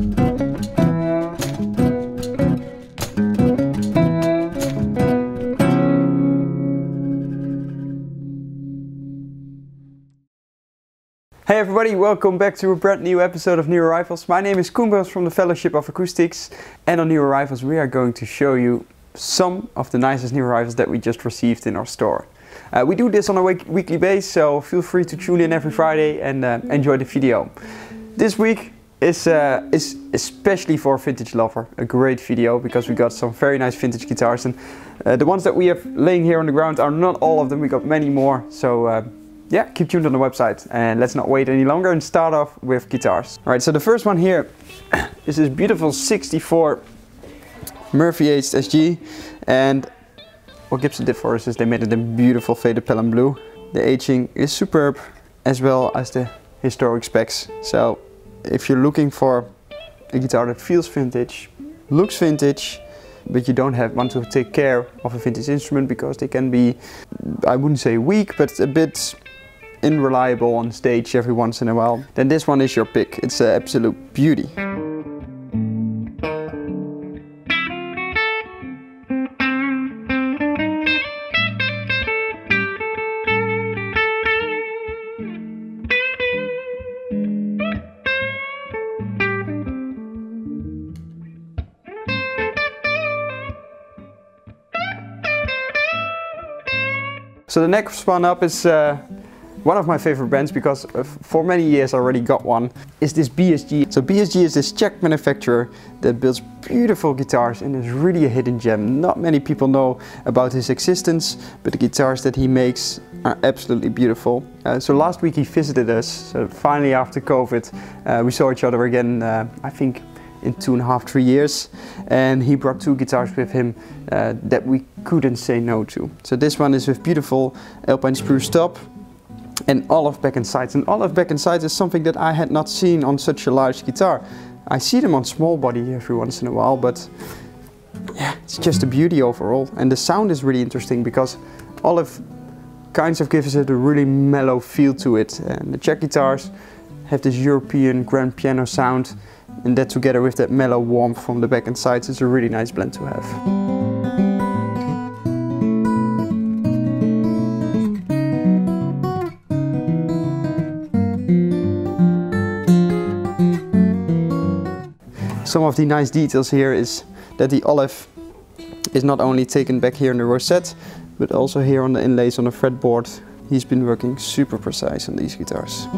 Hey everybody, welcome back to a brand new episode of New Arrivals. My name is Koen from the Fellowship of Acoustics and on New Arrivals we are going to show you some of the nicest new arrivals that we just received in our store. Uh, we do this on a week weekly basis, so feel free to tune in every Friday and uh, enjoy the video. This week is, uh, is especially for a vintage lover, a great video because we got some very nice vintage guitars and uh, the ones that we have laying here on the ground are not all of them, we got many more. So uh, yeah, keep tuned on the website and let's not wait any longer and start off with guitars. All right, so the first one here is this beautiful 64 Murphy aged SG and what Gibson did for us is they made it in beautiful faded pelham blue. The aging is superb as well as the historic specs. So if you're looking for a guitar that feels vintage, looks vintage, but you don't have want to take care of a vintage instrument because they can be, I wouldn't say weak, but a bit unreliable on stage every once in a while, then this one is your pick. It's an absolute beauty. So the next one up is uh, one of my favorite brands because uh, for many years I already got one is this BSG. So BSG is this Czech manufacturer that builds beautiful guitars and is really a hidden gem. Not many people know about his existence but the guitars that he makes are absolutely beautiful. Uh, so last week he visited us, so finally after COVID uh, we saw each other again uh, I think in two and a half, three years. And he brought two guitars with him uh, that we couldn't say no to. So this one is with beautiful Alpine spruce top and olive back and sides. And olive back and sides is something that I had not seen on such a large guitar. I see them on small body every once in a while, but yeah, it's just a beauty overall. And the sound is really interesting because olive kinds of gives it a really mellow feel to it. And the Czech guitars have this European grand piano sound and that together with that mellow warmth from the back and sides is a really nice blend to have. Some of the nice details here is that the olive is not only taken back here in the rosette, but also here on the inlays on the fretboard. He's been working super precise on these guitars.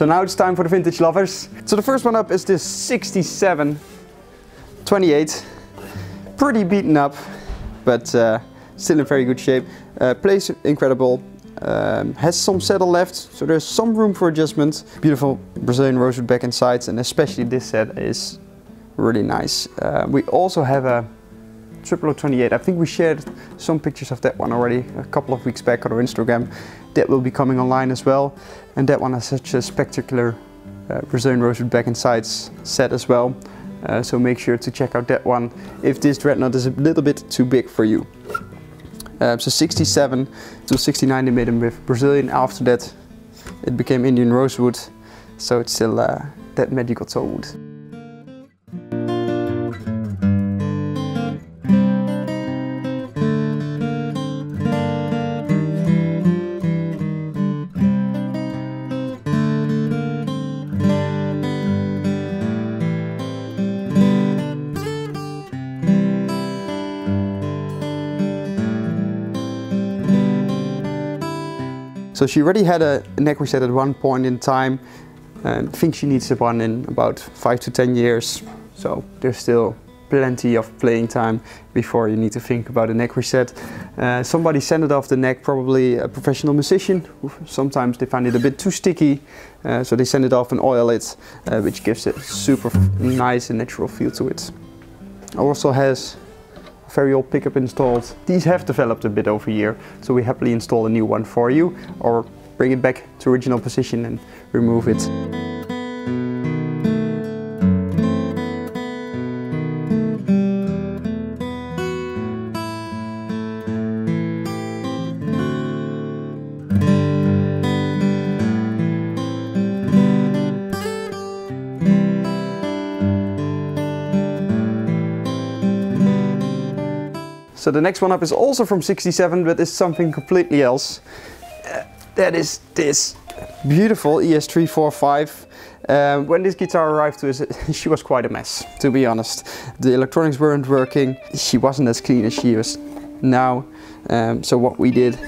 So now it's time for the vintage lovers. So the first one up is this 67 28. Pretty beaten up, but uh, still in very good shape. Uh, plays incredible. Um, has some saddle left, so there's some room for adjustment. Beautiful Brazilian rosewood back and sides, and especially this set is really nice. Uh, we also have a 0028. I think we shared some pictures of that one already a couple of weeks back on our Instagram. That will be coming online as well. And that one has such a spectacular uh, Brazilian rosewood back and sides set as well. Uh, so make sure to check out that one if this dreadnought is a little bit too big for you. Uh, so 67 to 69 they made them with Brazilian. After that it became Indian rosewood. So it's still uh, that magical tone wood. So she already had a neck reset at one point in time and I think she needs one in about five to 10 years. So there's still plenty of playing time before you need to think about a neck reset. Uh, somebody it off the neck, probably a professional musician. Sometimes they find it a bit too sticky, uh, so they send it off and oil it, uh, which gives it super nice and natural feel to it. Also has very old pickup installed. These have developed a bit over here, so we happily install a new one for you or bring it back to original position and remove it. So the next one up is also from 67, but it's something completely else. Uh, that is this beautiful ES345. Um, when this guitar arrived to us, she was quite a mess, to be honest. The electronics weren't working, she wasn't as clean as she is now. Um, so what we did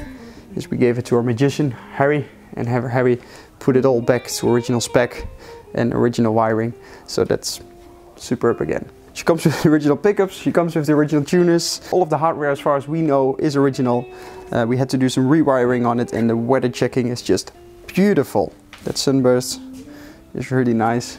is we gave it to our magician, Harry, and have Harry put it all back to original spec and original wiring. So that's superb again. She comes with the original pickups, she comes with the original tuners. All of the hardware as far as we know is original. Uh, we had to do some rewiring on it and the weather checking is just beautiful. That sunburst is really nice.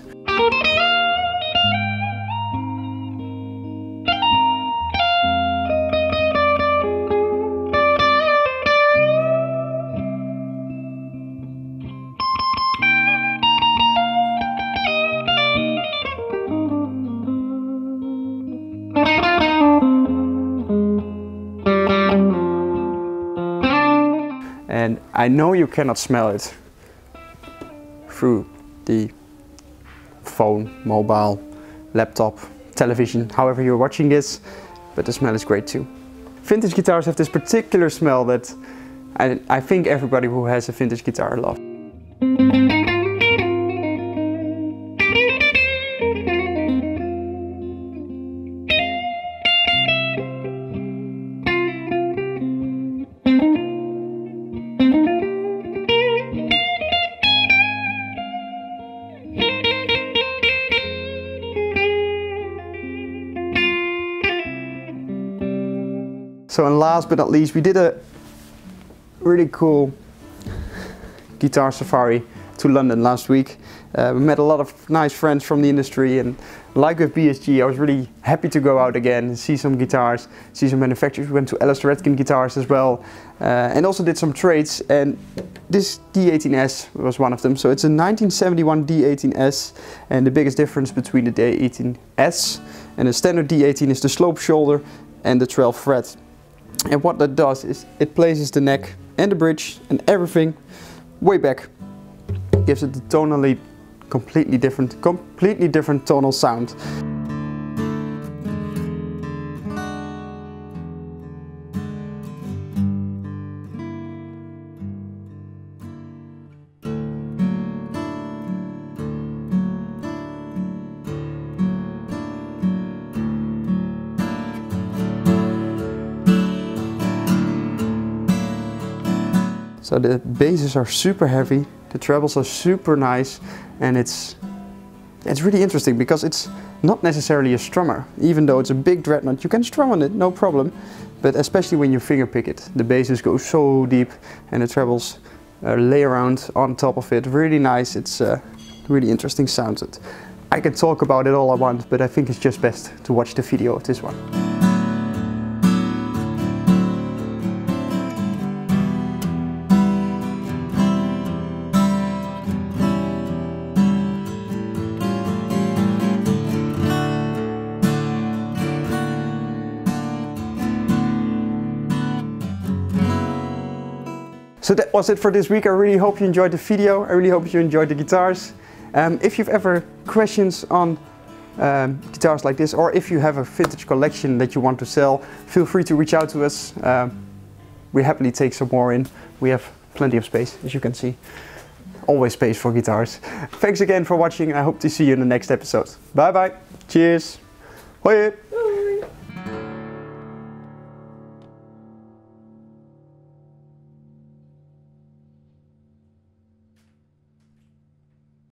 I know you cannot smell it through the phone, mobile, laptop, television, however you're watching this, but the smell is great too. Vintage guitars have this particular smell that I, I think everybody who has a vintage guitar loves. So and last but not least, we did a really cool guitar safari to London last week. Uh, we met a lot of nice friends from the industry and like with BSG, I was really happy to go out again and see some guitars, see some manufacturers. We went to Alister Atkin guitars as well uh, and also did some trades and this D18S was one of them. So it's a 1971 D18S and the biggest difference between the D18S and the standard D18 is the slope shoulder and the 12 fret. And what that does is it places the neck and the bridge and everything way back. Gives it a tonally completely different, completely different tonal sound. So the basses are super heavy, the trebles are super nice, and it's it's really interesting because it's not necessarily a strummer. Even though it's a big dreadnought, you can strum on it, no problem. But especially when you finger pick it, the basses go so deep and the trebles uh, lay around on top of it. Really nice. It's a really interesting sound. I can talk about it all I want, but I think it's just best to watch the video of this one. So that was it for this week. I really hope you enjoyed the video. I really hope you enjoyed the guitars. Um, if you've ever questions on um, guitars like this, or if you have a vintage collection that you want to sell, feel free to reach out to us. Um, we happily take some more in. We have plenty of space, as you can see. Always space for guitars. Thanks again for watching. I hope to see you in the next episode. Bye bye. Cheers. Hoi.